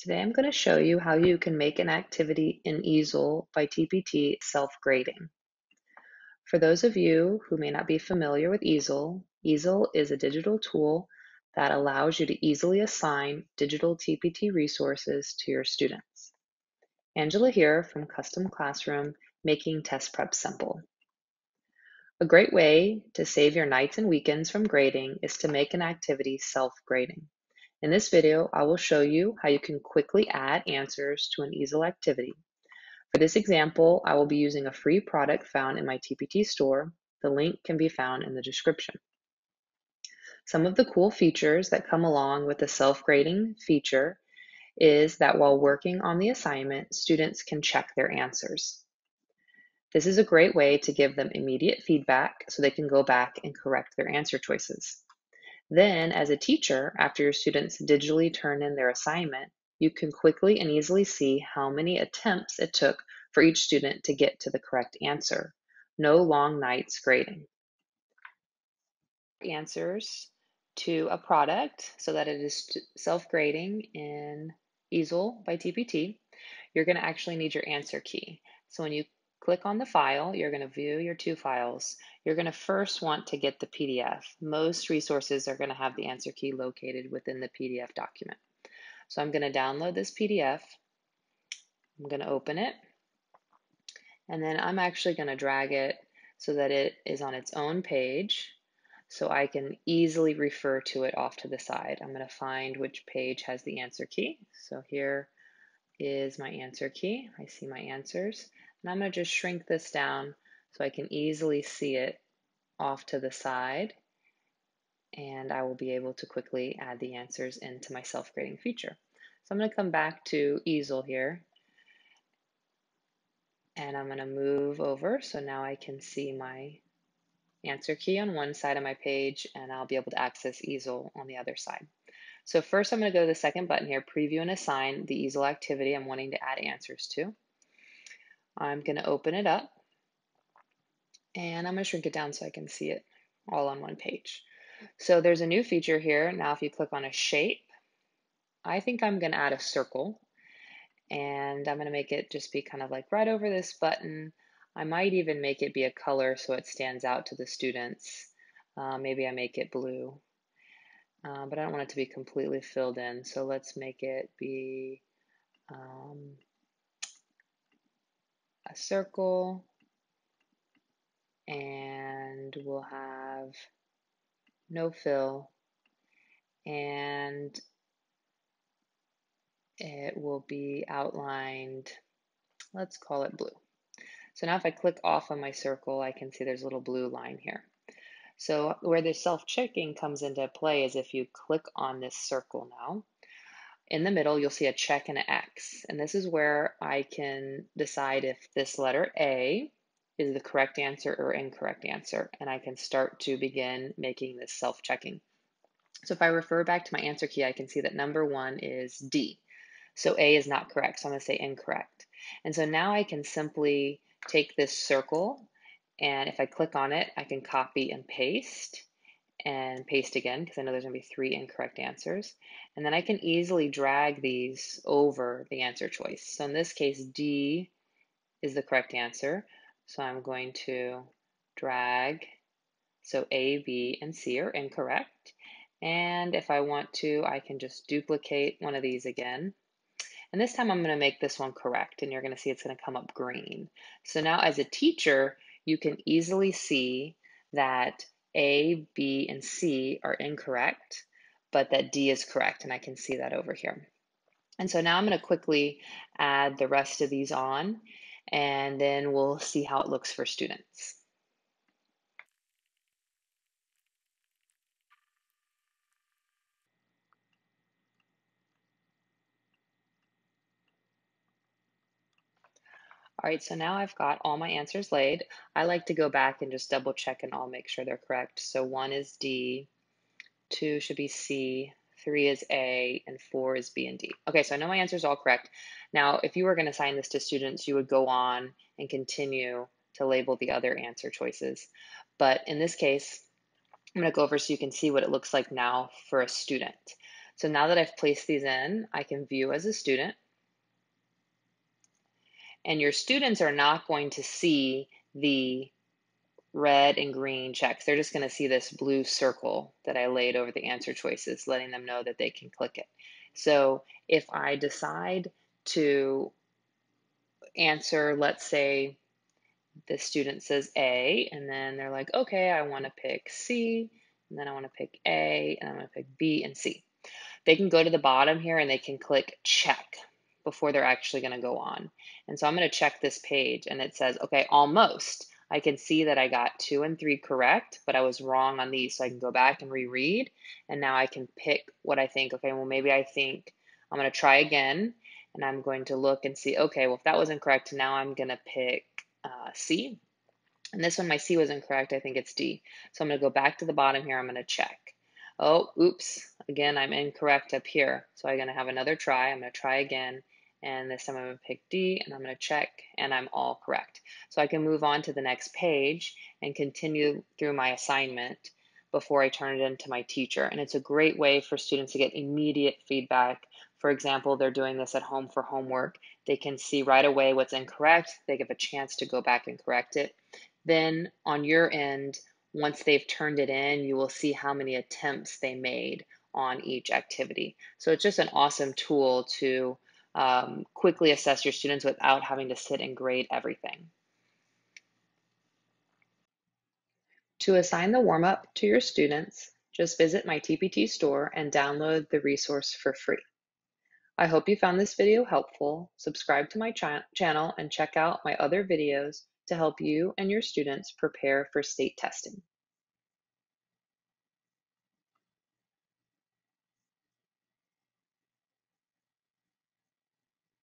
Today I'm going to show you how you can make an activity in Easel by TPT self-grading. For those of you who may not be familiar with Easel, Easel is a digital tool that allows you to easily assign digital TPT resources to your students. Angela here from Custom Classroom, making test prep simple. A great way to save your nights and weekends from grading is to make an activity self-grading. In this video, I will show you how you can quickly add answers to an Easel activity. For this example, I will be using a free product found in my TPT store. The link can be found in the description. Some of the cool features that come along with the self-grading feature is that while working on the assignment, students can check their answers. This is a great way to give them immediate feedback so they can go back and correct their answer choices. Then, as a teacher, after your students digitally turn in their assignment, you can quickly and easily see how many attempts it took for each student to get to the correct answer. No long nights grading. Answers to a product so that it is self-grading in Easel by TPT, you're going to actually need your answer key. So when you click on the file, you're going to view your two files. You're going to first want to get the PDF. Most resources are going to have the answer key located within the PDF document. So I'm going to download this PDF. I'm going to open it. And then I'm actually going to drag it so that it is on its own page so I can easily refer to it off to the side. I'm going to find which page has the answer key. So here is my answer key. I see my answers. And I'm going to just shrink this down so I can easily see it off to the side. And I will be able to quickly add the answers into my self-grading feature. So I'm going to come back to easel here. And I'm going to move over so now I can see my answer key on one side of my page and I'll be able to access easel on the other side. So first I'm going to go to the second button here, preview and assign the easel activity I'm wanting to add answers to. I'm going to open it up and I'm going to shrink it down so I can see it all on one page. So there's a new feature here. Now if you click on a shape, I think I'm going to add a circle and I'm going to make it just be kind of like right over this button. I might even make it be a color so it stands out to the students. Uh, maybe I make it blue, uh, but I don't want it to be completely filled in. So let's make it be um, a circle and we'll have no fill and it will be outlined, let's call it blue. So now if I click off on my circle, I can see there's a little blue line here. So where the self-checking comes into play is if you click on this circle now, in the middle, you'll see a check and an X. And this is where I can decide if this letter A is the correct answer or incorrect answer. And I can start to begin making this self-checking. So if I refer back to my answer key, I can see that number one is D. So A is not correct, so I'm gonna say incorrect. And so now I can simply take this circle and if I click on it, I can copy and paste and paste again because I know there's going to be three incorrect answers. And then I can easily drag these over the answer choice. So in this case, D is the correct answer. So I'm going to drag, so A, B, and C are incorrect. And if I want to, I can just duplicate one of these again. And this time I'm going to make this one correct, and you're going to see it's going to come up green. So now as a teacher, you can easily see that a, B, and C are incorrect, but that D is correct, and I can see that over here. And so now I'm going to quickly add the rest of these on, and then we'll see how it looks for students. All right, so now I've got all my answers laid. I like to go back and just double check and I'll make sure they're correct. So one is D, two should be C, three is A, and four is B and D. Okay, so I know my answer is all correct. Now, if you were gonna assign this to students, you would go on and continue to label the other answer choices. But in this case, I'm gonna go over so you can see what it looks like now for a student. So now that I've placed these in, I can view as a student. And your students are not going to see the red and green checks. They're just going to see this blue circle that I laid over the answer choices, letting them know that they can click it. So if I decide to answer, let's say the student says A, and then they're like, okay, I want to pick C, and then I want to pick A, and I'm going to pick B and C. They can go to the bottom here and they can click check before they're actually going to go on. And so I'm going to check this page and it says, okay, almost. I can see that I got two and three correct, but I was wrong on these. So I can go back and reread. And now I can pick what I think. Okay, well, maybe I think I'm going to try again. And I'm going to look and see, okay, well, if that was incorrect, now I'm going to pick uh, C. And this one, my C was incorrect. I think it's D. So I'm going to go back to the bottom here. I'm going to check. Oh, oops. Again, I'm incorrect up here. So I'm going to have another try. I'm going to try again. And this time I'm going to pick D and I'm going to check and I'm all correct. So I can move on to the next page and continue through my assignment before I turn it into my teacher. And it's a great way for students to get immediate feedback. For example, they're doing this at home for homework. They can see right away what's incorrect. They give a chance to go back and correct it. Then on your end, once they've turned it in, you will see how many attempts they made on each activity. So it's just an awesome tool to um, quickly assess your students without having to sit and grade everything. To assign the warm-up to your students, just visit my TPT store and download the resource for free. I hope you found this video helpful. Subscribe to my ch channel and check out my other videos to help you and your students prepare for state testing.